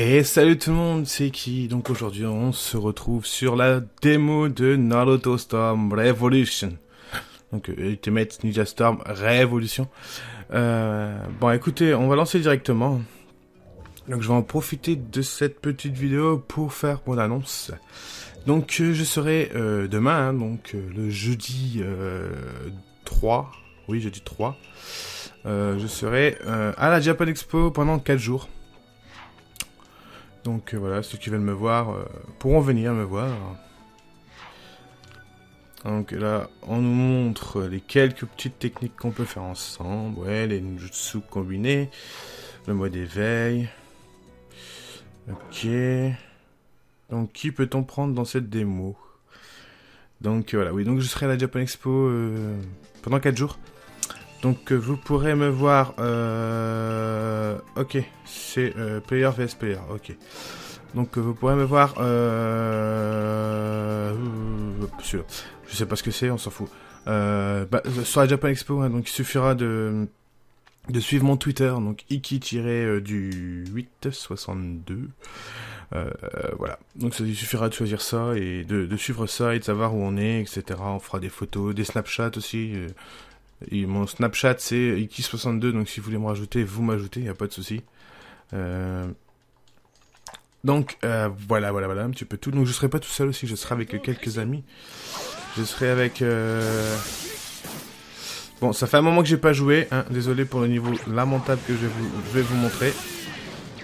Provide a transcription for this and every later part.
Et salut tout le monde, c'est qui? Donc aujourd'hui on se retrouve sur la démo de Naruto Storm Revolution. Donc euh, Ultimate Ninja Storm Revolution. Euh, bon écoutez, on va lancer directement. Donc je vais en profiter de cette petite vidéo pour faire mon annonce. Donc euh, je serai euh, demain, hein, donc euh, le jeudi 3, oui jeudi 3, je serai à la Japan Expo pendant 4 jours. Donc euh, voilà, ceux qui veulent me voir euh, pourront venir me voir. Donc là, on nous montre les quelques petites techniques qu'on peut faire ensemble. Ouais, les ninjutsu combinés, le mode éveil. Ok. Donc qui peut-on prendre dans cette démo? Donc voilà, oui, donc je serai à la Japan Expo euh, pendant 4 jours. Donc vous pourrez me voir. Euh... Ok, c'est euh, player vs player. Ok. Donc vous pourrez me voir. Euh... Je sais pas ce que c'est, on s'en fout. Euh, bah, sur la Japan Expo, hein, donc il suffira de suivre mon Twitter, donc iki-du 862. Euh, voilà. Donc il suffira de choisir ça et de, suivre ça et de savoir où on est, etc. On fera des photos, des Snapchats aussi. Euh, mon Snapchat c'est Iki62, donc si vous voulez me rajouter, vous m'ajoutez, y a pas de souci. Euh... Donc euh, voilà, voilà, voilà, un petit peu tout. Donc je serai pas tout seul aussi, je serai avec quelques amis. Je serai avec. Euh... Bon, ça fait un moment que j'ai pas joué, hein. désolé pour le niveau lamentable que je vais vous, je vais vous montrer.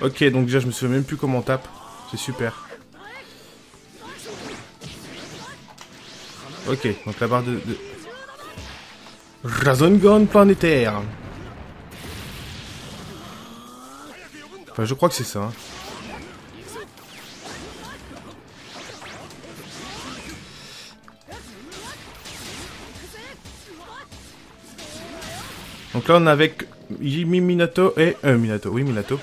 Ok, donc déjà je me souviens même plus comment on tape, c'est super. Ok, donc la barre de... Rasengan planétaire. Enfin, je crois que c'est ça. Hein. Donc là, on est avec Yimi Minato et... Euh, Minato, oui, Minato.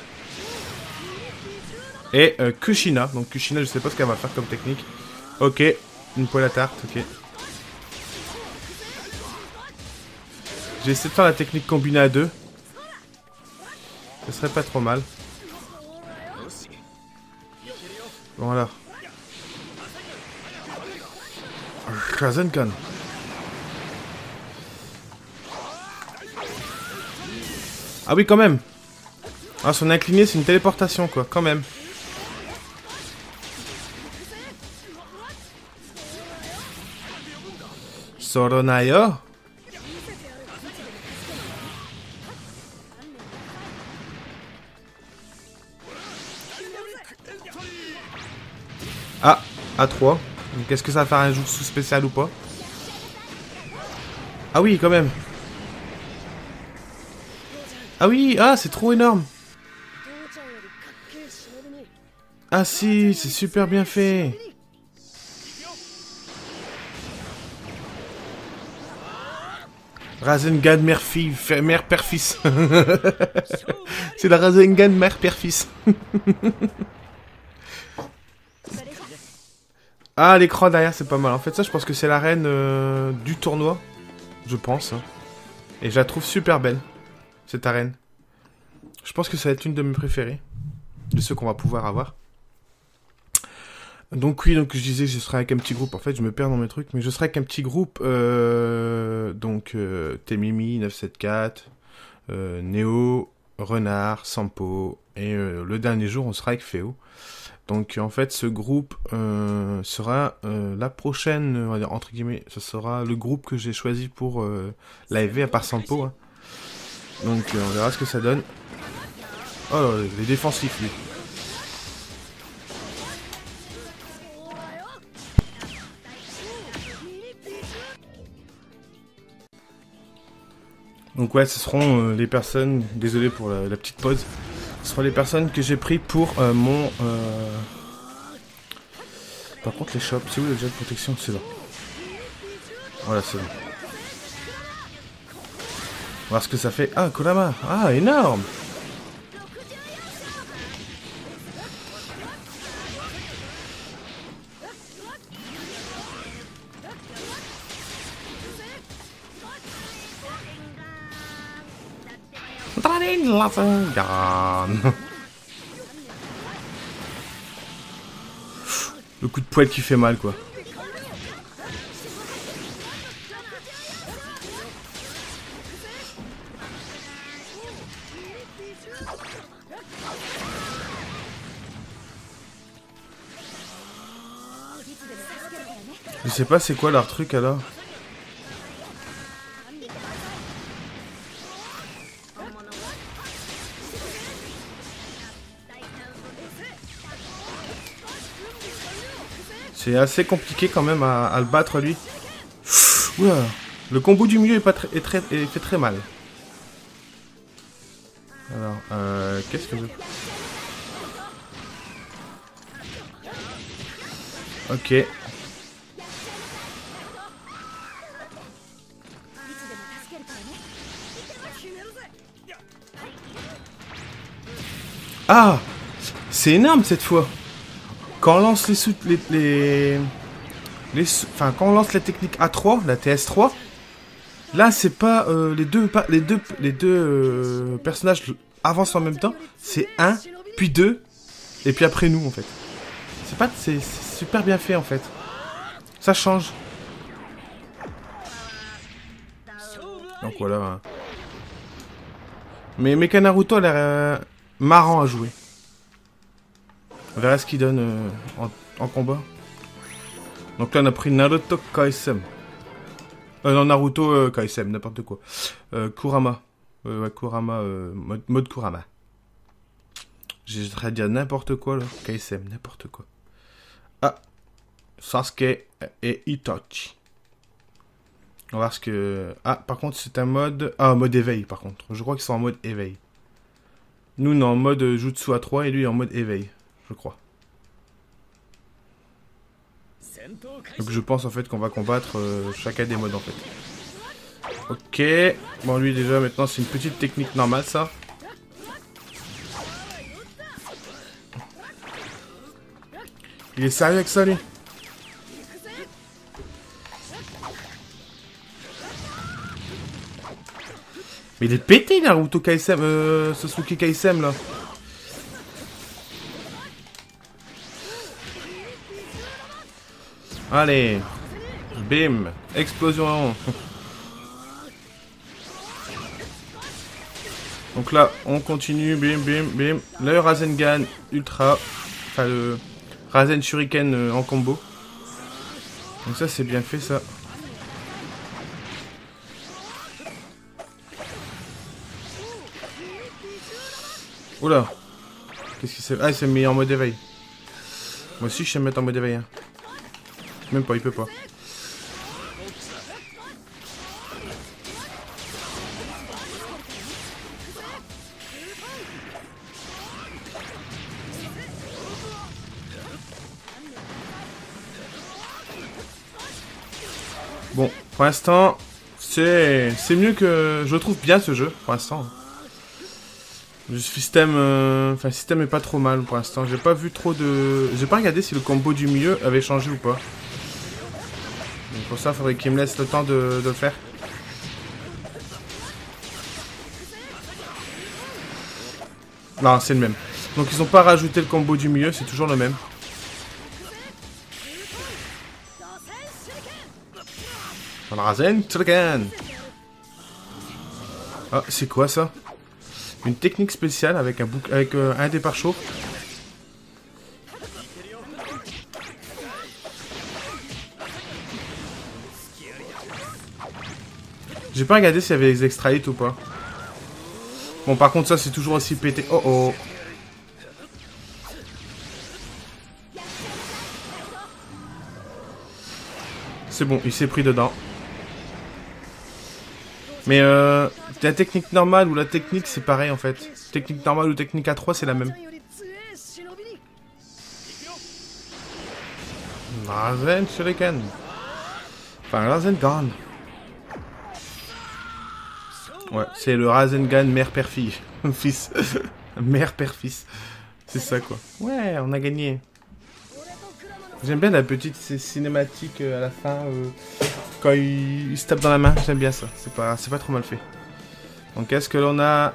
Et euh, Kushina. Donc Kushina, je sais pas ce qu'elle va faire comme technique. Ok, une poêle à tarte, ok. J'ai essayé de faire la technique combinée à deux. Ce serait pas trop mal. Voilà. Rasengan. Ah oui, quand même. Ah, son incliné, c'est une téléportation, quoi, quand même. Soronayo à 3. Donc est-ce que ça va faire un sous spécial ou pas? Ah oui, quand même. Ah oui, ah, c'est trop énorme. Ah si, c'est super bien fait. Rasengan mère-fille, mère-père-fils. c'est la Rasengan mère-père-fils. Ah, l'écran derrière, c'est pas mal. En fait, ça, je pense que c'est la reine euh, du tournoi. Je pense. Hein. Et je la trouve super belle, cette arène. Je pense que ça va être une de mes préférées. De ceux qu'on va pouvoir avoir. Donc oui, donc je disais je serai avec un petit groupe. En fait, je me perds dans mes trucs, mais je serai avec un petit groupe. Euh, donc euh, Temimi 974, euh, Neo, Renard, Sampo et euh, le dernier jour on sera avec Féo. Donc en fait, ce groupe euh, sera euh, la prochaine, on va dire, entre guillemets, ce sera le groupe que j'ai choisi pour euh, l'AFV à part Sampo. Hein. Donc on verra ce que ça donne. Oh, les défensifs, lui. Donc ouais, ce seront les personnes, désolé pour la, la petite pause, ce seront les personnes que j'ai pris pour euh, mon... Euh... Par contre, les shops, c'est où le jet de protection? C'est là. Voilà, c'est bon. On voir ce que ça fait. Ah, Kurama Ah, énorme poêle qui fait mal, quoi. Je sais pas c'est quoi leur truc alors? C'est assez compliqué quand même à, le battre lui. Oula. Le combo du milieu est, pas est très, fait très mal. Alors, euh, qu'est-ce que je... Ok. Ah C'est énorme cette fois Quand on lance les, sous la technique A3, la TS3, là c'est pas euh, les deux, euh, personnages avancent en même temps, c'est un, puis deux, et puis après nous en fait. C'est pas, super bien fait en fait. Ça change. Donc voilà. Mais Mekanaruto a l'air euh, marrant à jouer. On verra ce qu'il donne euh, en, combat. Donc là, on a pris Naruto Kaisem. Euh, non, Naruto euh, Kaisem, n'importe quoi. Euh, Kurama. ouais, Kurama, mode, Kurama. J'ai à dire n'importe quoi, là. Kaisem, n'importe quoi. Ah. Sasuke et Itachi. On va voir ce que... Ah, par contre, c'est un mode... Ah, mode éveil, par contre. Je crois qu'ils sont en mode éveil. Nous, on est en mode Jutsu A3 et lui en mode éveil, je crois. Donc je pense en fait qu'on va combattre euh, chacun des modes en fait. Ok. Bon lui déjà maintenant c'est une petite technique normale ça. Il est sérieux avec ça lui Mais il est pété Naruto KSM, euh, Sasuke KSM là. Allez. Bim. Explosion. Donc là, on continue. Bim, bim, bim. Le Rasengan Ultra. Enfin, le Rasen Shuriken euh, en combo. Donc ça, c'est bien fait, ça. Oula Qu'est-ce qu'il s'est... Ah, il s'est mis en mode éveil. Moi aussi, je sais me mettre en mode éveil. Hein. Même pas, il peut pas. Bon, pour l'instant, c'est mieux que... Je trouve bien ce jeu, pour l'instant. Le système, euh, enfin, le système est pas trop mal pour l'instant. J'ai pas vu trop de, j'ai pas regardé si le combo du milieu avait changé ou pas. Pour ça, faudrait qu'il me laisse le temps de, le faire. Non, c'est le même. Donc ils ont pas rajouté le combo du milieu, c'est toujours le même. Razen, Ah, c'est quoi ça? Une technique spéciale avec un, bouc avec, euh, un départ chaud. J'ai pas regardé s'il y avait les extra ou pas. Bon, par contre, ça, c'est toujours aussi pété. Oh oh. C'est bon, il s'est pris dedans. Mais euh, la technique normale ou la technique, c'est pareil en fait. Technique normale ou technique A3, c'est la même. Razen Shuriken. Enfin, Rasengan. Ouais, c'est le Rasengan mère-père-fille. Fils. Mère-père-fils. C'est ça quoi. Ouais, on a gagné. J'aime bien la petite cinématique euh, à la fin. Euh, quand il, se tape dans la main, j'aime bien ça. C'est pas, trop mal fait. Donc est-ce que l'on a...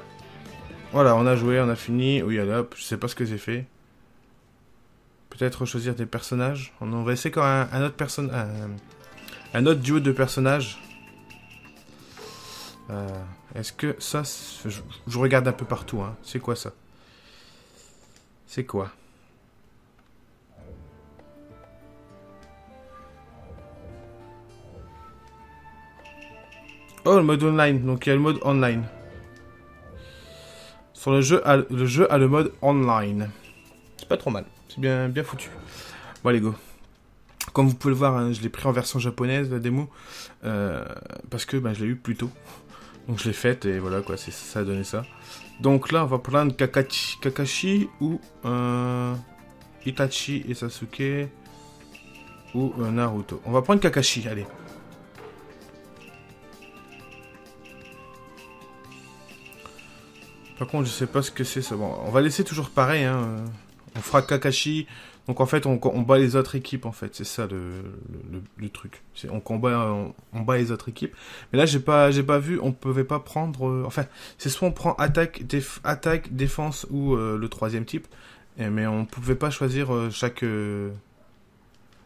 Voilà, on a joué, on a fini. Oui, hop, je sais pas ce que j'ai fait. Peut-être choisir des personnages. On va essayer quand un, un autre personne, un, autre duo de personnages. Euh, Est-ce que ça, je, regarde un peu partout. Hein. C'est quoi ça? C'est quoi? Oh, le mode online. Donc il y a le mode online. Sur le jeu, le jeu a le mode online. C'est pas trop mal. C'est bien, bien foutu. Bon, allez, go. Comme vous pouvez le voir, hein, je l'ai pris en version japonaise, la démo. Euh, parce que bah, je l'ai eu plus tôt. Donc je l'ai faite et voilà quoi, ça a donné ça. Donc là, on va prendre Kakashi, Kakashi ou euh, Itachi et Sasuke ou euh, Naruto. On va prendre Kakashi, allez. Par contre, je sais pas ce que c'est ça. Bon, on va laisser toujours pareil. Hein. On fera Kakashi. Donc en fait, on, bat les autres équipes en fait. C'est ça le, truc. On combat, on, bat les autres équipes. Mais là, j'ai pas, j'ai pas vu. On pouvait pas prendre. Euh, enfin, c'est soit on prend attaque, attaque, défense ou euh, le troisième type. mais on pouvait pas choisir euh, chaque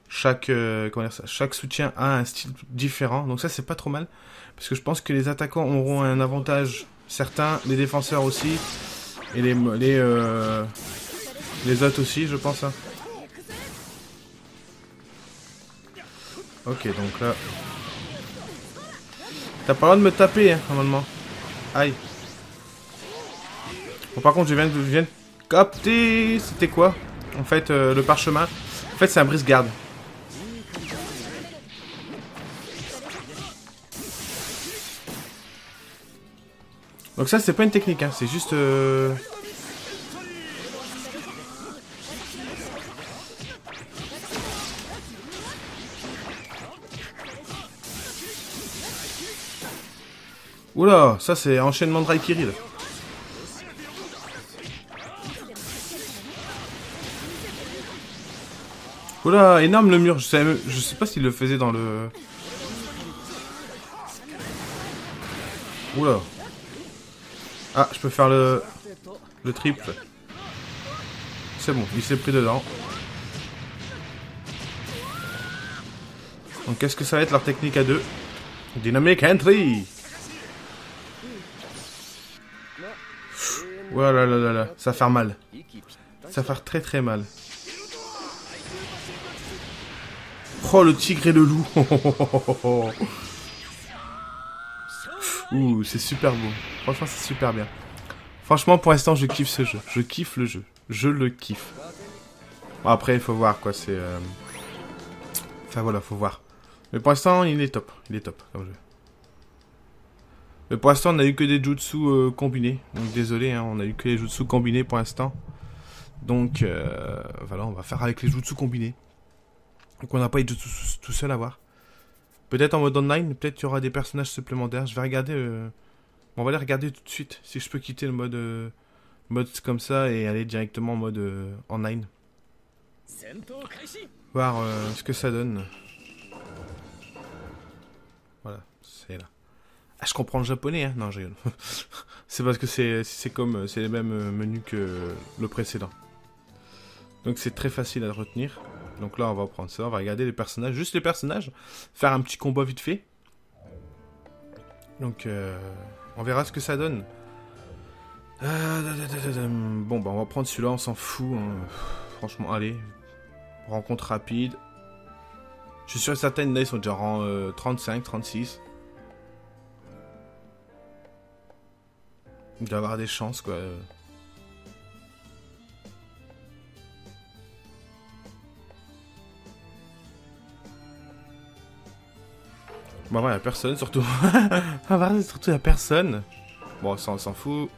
chaque comment dire ça, chaque soutien a un style différent. Donc ça, c'est pas trop mal parce que je pense que les attaquants auront un avantage Certains, les défenseurs aussi. Et les, les, les autres aussi, je pense. Hein. Ok, donc là... T'as pas le droit de me taper, hein, normalement. Aïe. Bon, par contre, je viens de, je viens capter... C'était quoi En fait, euh, le parchemin. En fait, c'est un brise-garde. Donc ça, c'est pas une technique, hein, c'est juste... Euh... Oula, ça c'est enchaînement de Raikiri là. Oula, énorme le mur. Je sais, je sais pas s'il le faisait dans le... Oula. Ah, je peux faire le, le triple. C'est bon, il s'est pris dedans. Donc qu'est-ce que ça va être leur technique à deux? Dynamic entry Voilà, là, là, là, ça va faire mal. Ça va faire très très mal. Oh, le tigre et le loup Ouh, c'est super beau. Franchement, c'est super bien. Franchement, pour l'instant, je kiffe ce jeu. Je kiffe le jeu. Je le kiffe. Bon, après, il faut voir, quoi. C'est... Euh... Enfin, voilà, faut voir. Mais pour l'instant, il est top. Il est top, comme jeu. Pour l'instant, on a eu que des jutsu euh, combinés. Donc, désolé, hein, on a eu que les jutsu combinés pour l'instant. Donc, euh, voilà, on va faire avec les jutsu combinés. Donc, on n'a pas eu jutsu tout seul à voir. Peut-être en mode online, peut-être qu'il y aura des personnages supplémentaires. Je vais regarder. Euh, on va les regarder tout de suite. Si je peux quitter le mode, euh, mode comme ça et aller directement en mode online. Voir ce que ça donne. Voilà, c'est là. Ah, je comprends le japonais, hein Non, je rigole. c'est parce que c'est comme. C'est les mêmes menus que le précédent. Donc c'est très facile à retenir. Donc là, on va prendre ça, on va regarder les personnages, juste les personnages, faire un petit combat vite fait. Donc, euh, on verra ce que ça donne. Euh, bon, bah on va prendre celui-là, on s'en fout. Hein. Franchement, allez. Rencontre rapide. Je suis sûr que certaines là, ils sont déjà en 35, 36. Il doit avoir des chances, quoi. Bah ouais, y'a personne surtout. ah bah surtout y'a personne. Bon, ça on s'en fout.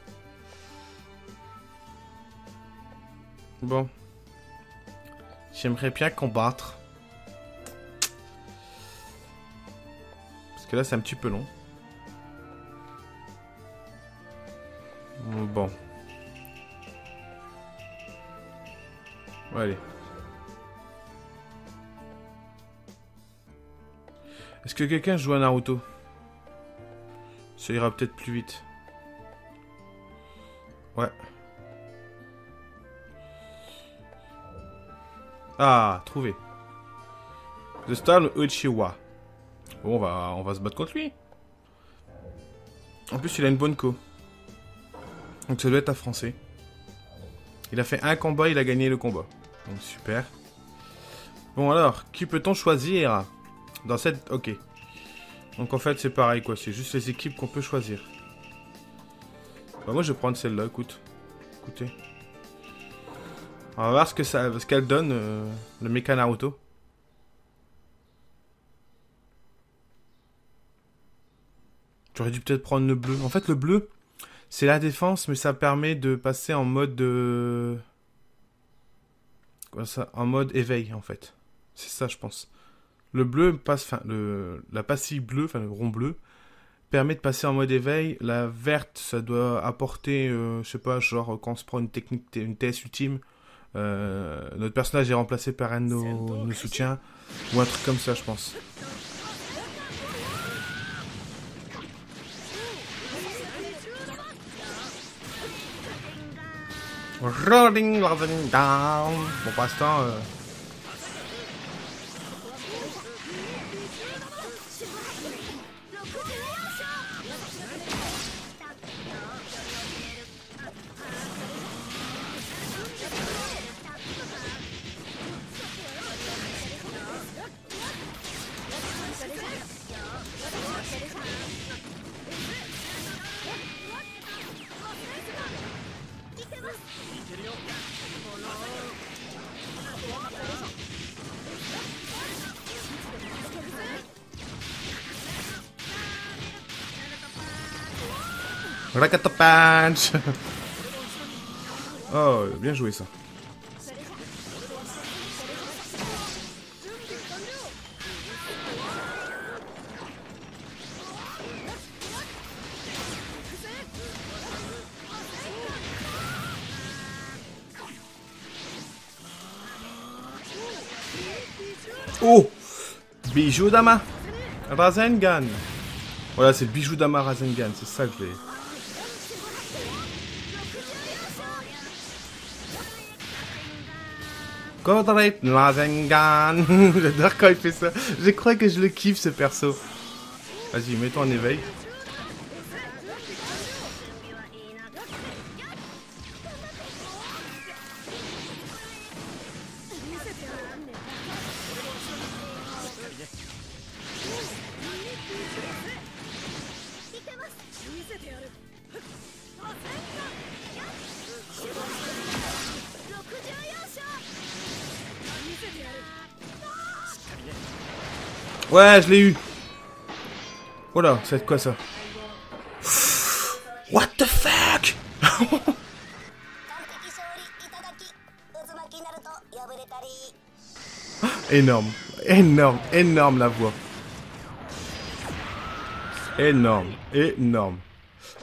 Bon. J'aimerais bien combattre. Parce que là c'est un petit peu long. Bon. allez. Est-ce que quelqu'un joue à Naruto? Ça ira peut-être plus vite. Ouais. Ah, trouvé. The Storm Uchiwa. Bon, on va, on va se battre contre lui. En plus, il a une bonne co. Donc ça doit être un français. Il a fait un combat, il a gagné le combat. Donc super. Bon alors, qui peut-on choisir? Dans cette... Ok. Donc en fait c'est pareil quoi, c'est juste les équipes qu'on peut choisir. Bah moi je vais prendre celle-là, écoute. Écoutez. On va voir ce ça, ce qu'elle donne, euh, le Mecha Naruto. J'aurais dû peut-être prendre le bleu. En fait le bleu, c'est la défense, mais ça permet de passer en mode de... Quoi ça En mode éveil en fait. C'est ça je pense. Le bleu passe, enfin, le, la passive bleue, enfin le rond bleu, permet de passer en mode éveil. La verte, ça doit apporter, euh, je sais pas, genre quand on se prend une technique, une TS ultime, euh, notre personnage est remplacé par un de nos, nos soutiens, ou un truc comme ça, je pense. Rolling, rolling down. Pour l'instant, Oh, bien joué ça. Oh Bijou Dama Rasengan Voilà, c'est Bijou Dama Rasengan, c'est ça que je. Rasengan J'adore quand il fait ça. Je crois que je le kiffe ce perso. Vas-y, mets-toi en éveil. Ouais, je l'ai eu. Voilà, c'est quoi ça? What the fuck? Énorme, énorme, énorme la voix. Énorme, énorme.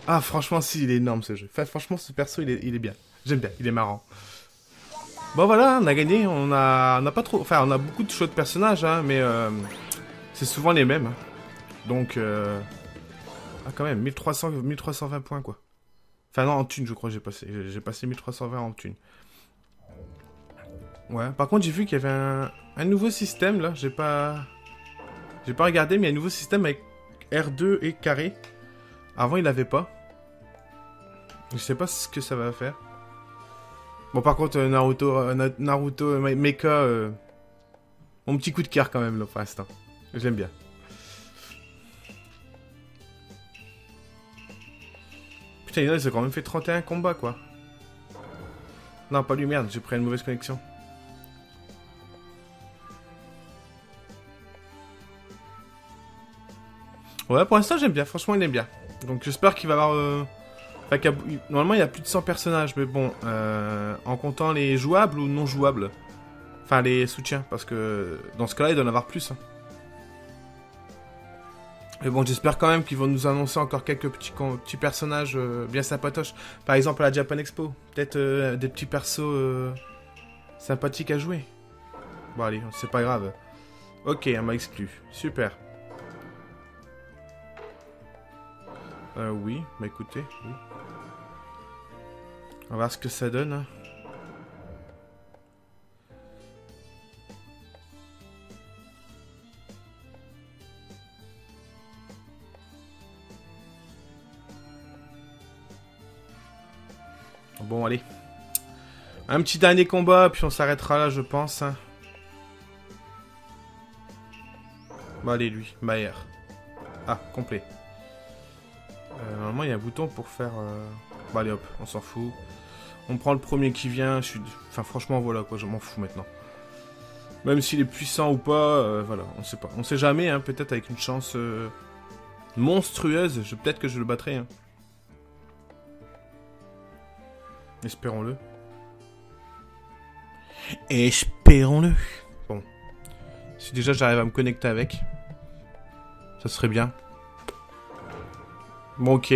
Ah, franchement, si, il est énorme ce jeu. Franchement, ce perso, il est, il est bien. J'aime bien, il est marrant. Bon, voilà, on a gagné. On a, on pas trop. Enfin, on a beaucoup de choix de personnages, hein, mais euh, c'est souvent les mêmes. hein. Donc, euh... ah, quand même, 1300, 1320 points, quoi. Enfin, non, en thune, je crois, j'ai passé. Passé 1320 en thune. Ouais, par contre, j'ai vu qu'il y avait un, nouveau système, là. J'ai pas... J'ai pas regardé, mais il y a un nouveau système avec R2 et carré. Avant, il avait pas. Je sais pas ce que ça va faire. Bon, par contre, euh, Naruto, euh, Na- Naruto euh, Me- Mecha, mon petit coup de cœur quand même, là, pour l'instant. J'aime bien. Putain, il a, quand même fait 31 combats, quoi. Non, pas lui, merde, j'ai pris une mauvaise connexion. Ouais, pour l'instant, j'aime bien. Franchement, il aime bien. Donc, j'espère qu'il va avoir... euh, enfin, Normalement, il y a plus de 100 personnages, mais bon, euh, en comptant les jouables ou non jouables. Enfin, les soutiens, parce que dans ce cas-là, il doit en avoir plus. hein. Mais bon, j'espère quand même qu'ils vont nous annoncer encore quelques petits, petits personnages euh, bien sympatoches. Par exemple, à la Japan Expo. Peut-être euh, des petits persos euh, sympathiques à jouer. Bon, allez, c'est pas grave. Ok, on m'a exclu. Super. Euh, oui, bah écoutez. On va voir ce que ça donne. Un petit dernier combat, puis on s'arrêtera là, je pense. Bon, allez, lui. Maher. Ah, complet. Euh, normalement, il y a un bouton pour faire... Euh... Bah, allez, hop, on s'en fout. On prend le premier qui vient. Je. Enfin, franchement, voilà, quoi. Je m'en fous maintenant. Même s'il est puissant ou pas, euh, voilà, on sait pas. On sait jamais, hein, peut-être avec une chance euh, monstrueuse, peut-être que je le battrai. Hein. Espérons-le. Espérons-le. Bon. Si déjà j'arrive à me connecter avec, ça serait bien. Bon, ok.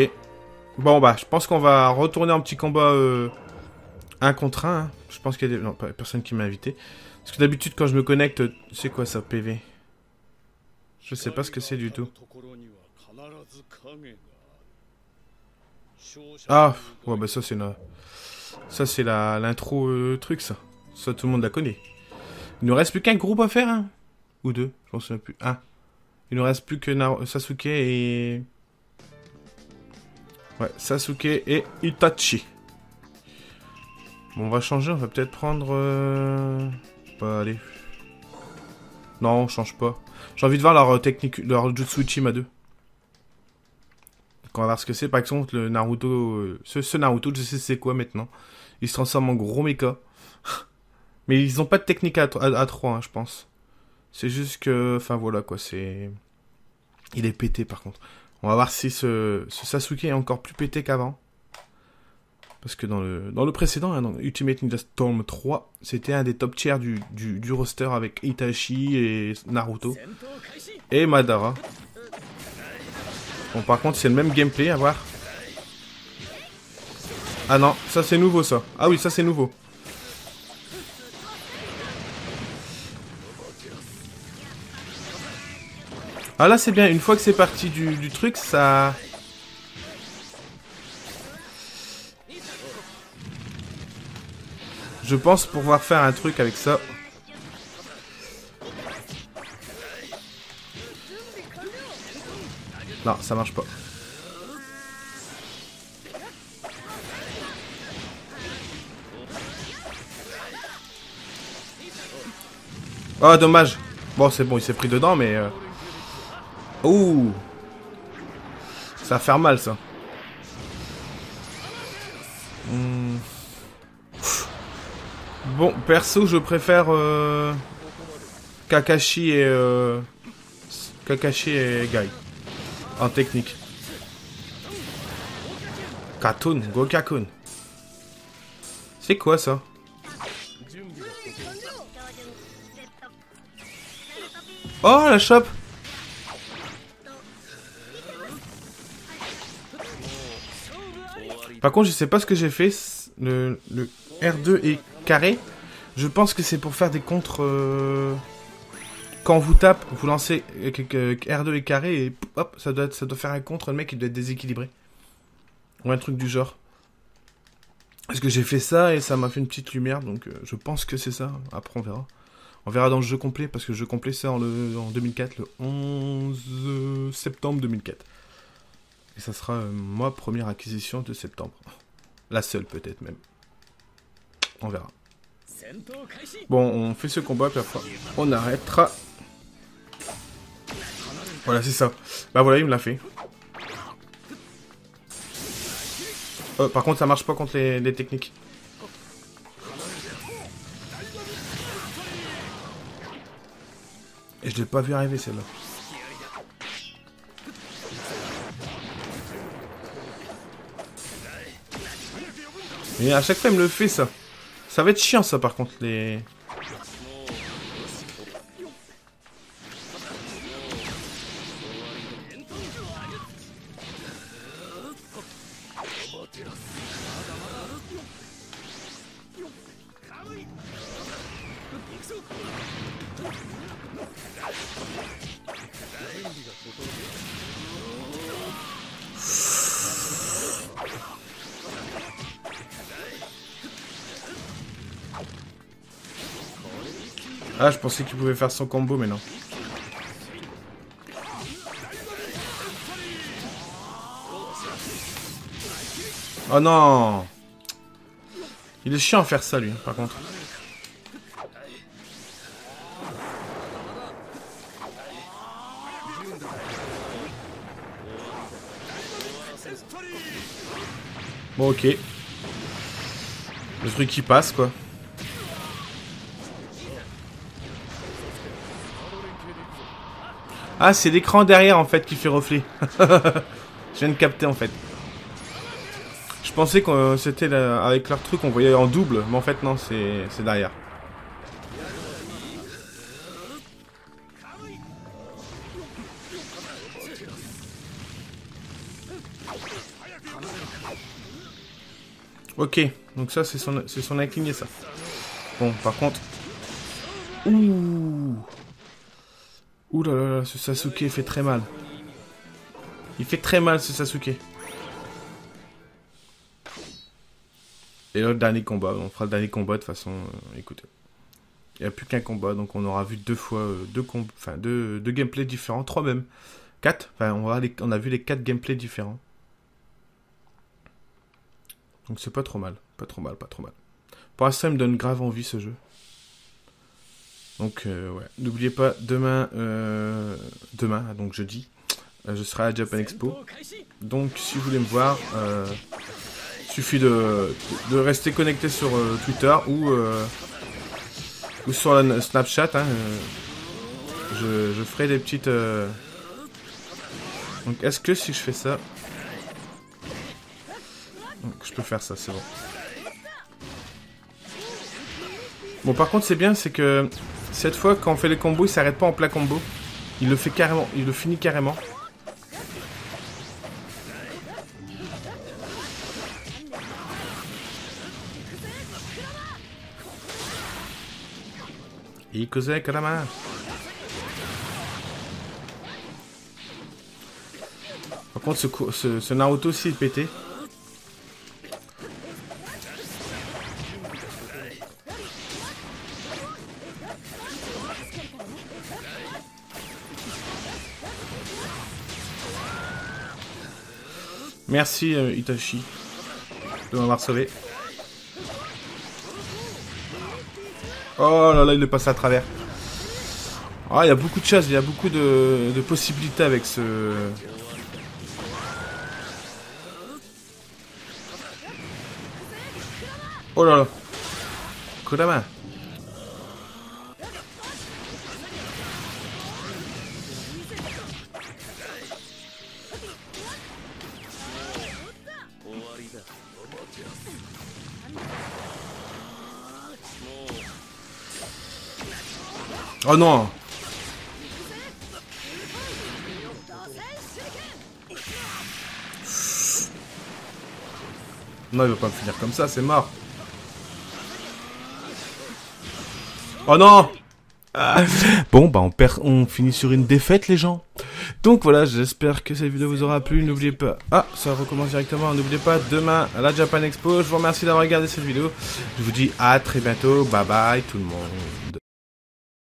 Bon, bah, je pense qu'on va retourner en petit combat euh, un contre un. Hein. Je pense qu'il y a des... Non, personne qui m'a invité. Parce que d'habitude, quand je me connecte, c'est quoi ça, PV Je sais pas ce que c'est du tout. Ah, ouais, bah ça c'est la... Ça c'est la l'intro euh, truc ça. Ça tout le monde la connaît. Il ne reste plus qu'un groupe à faire, hein Ou deux, je pense souviens plus. Un. Il ne reste plus que Sasuke et... Ouais, Sasuke et Itachi. Bon, on va changer, on va peut-être prendre... Euh... Bah, allez. Non, on change pas. J'ai envie de voir leur euh, technique, leur Jutsu à deux. on va voir ce que c'est. Par exemple, le Naruto... Euh, ce, Naruto, je sais c'est quoi maintenant. Il se transforme en gros mecha. Mais ils ont pas de technique à, à, 3, hein, je pense. C'est juste que... Enfin, voilà, quoi, c'est... Il est pété, par contre. On va voir si ce, Sasuke est encore plus pété qu'avant. Parce que dans le, précédent, hein, dans Ultimate Ninja Storm 3, c'était un des top tiers du, du, du, roster avec Itachi et Naruto. Et Madara. Bon, par contre, c'est le même gameplay, à voir. Ah non, ça c'est nouveau ça. Ah oui, ça c'est nouveau. Ah là c'est bien, une fois que c'est parti du, truc, ça... Je pense pouvoir faire un truc avec ça. Non, ça marche pas. Oh, dommage. Bon, c'est bon, il s'est pris dedans, mais... Euh... Ouh Ça va faire mal, ça. Hmm. Bon, perso, je préfère euh, Kakashi et euh, Kakashi et Gai en technique. Katun, go Kakun. C'est quoi ça? Oh, la chope Par contre, je sais pas ce que j'ai fait. Le, le R2 est carré. Je pense que c'est pour faire des contres... Euh, quand vous tape, vous lancez R2 est carré et hop, ça doit, faire un contre, le mec il doit être déséquilibré. Ou un truc du genre. Parce que j'ai fait ça et ça m'a fait une petite lumière, donc euh, je pense que c'est ça. Après on verra. On verra dans le jeu complet, parce que le jeu complet c'est en, en 2004, le 11 septembre 2004. Et ça sera euh, ma première acquisition de septembre. La seule peut-être même. On verra. Bon, on fait ce combat, puis après, on arrêtera. Voilà, c'est ça. Bah voilà, il me l'a fait. Oh, par contre, ça marche pas contre les, les techniques. Et je l'ai pas vu arriver celle-là. Mais à chaque fois, il me le fait, ça. Ça va être chiant, ça, par contre, les... pensais qu'il pouvait faire son combo, mais non. Oh non Il est chiant à faire ça, lui, par contre. Bon, ok. Le truc qui passe, quoi. Ah, c'est l'écran derrière, en fait, qui fait reflet. Je viens de capter, en fait. Je pensais que c'était avec leur truc, on voyait en double. Mais en fait, non, c'est derrière. Ok, donc ça c'est son, son incliné ça. Bon, par contre... Ouh Ouh là là ce Sasuke fait très mal. Il fait très mal ce Sasuke. Et là, le dernier combat, on fera le dernier combat de façon, euh, écoutez. Il n'y a plus qu'un combat, donc on aura vu deux fois, euh, deux, enfin, deux, deux gameplays différents, trois même. Quatre, enfin on, on a vu les quatre gameplays différents. Donc c'est pas trop mal. Pas trop mal, pas trop mal. Pour l'instant, il me donne grave envie ce jeu. Donc, euh, ouais. N'oubliez pas, demain, euh, demain, donc jeudi, euh, je serai à Japan Expo. Donc, si vous voulez me voir, il suffit de, rester connecté sur Twitter ou, ou sur la Snapchat. Hein, je, je, ferai des petites... Donc, est-ce que si je fais ça, je peux faire ça, c'est bon. Bon, par contre, c'est bien, c'est que cette fois, quand on fait les combos, il s'arrête pas en plein combo. Il le fait carrément, il le finit carrément. Ikuze Karama. Par contre, ce, ce Naruto aussi est pété. Merci euh, de m'avoir sauvé. Oh là là, il est passé à travers. Ah, il y a beaucoup de choses, il y a beaucoup de, de possibilités avec ce... Oh là là. Kodama. Oh non Non, il va pas me finir comme ça, c'est mort. Oh non. Bon, bah on, perd, on finit sur une défaite, les gens. Donc voilà, j'espère que cette vidéo vous aura plu. N'oubliez pas... Ah, ça recommence directement. N'oubliez pas, demain, à la Japan Expo. Je vous remercie d'avoir regardé cette vidéo. Je vous dis à très bientôt. Bye bye tout le monde.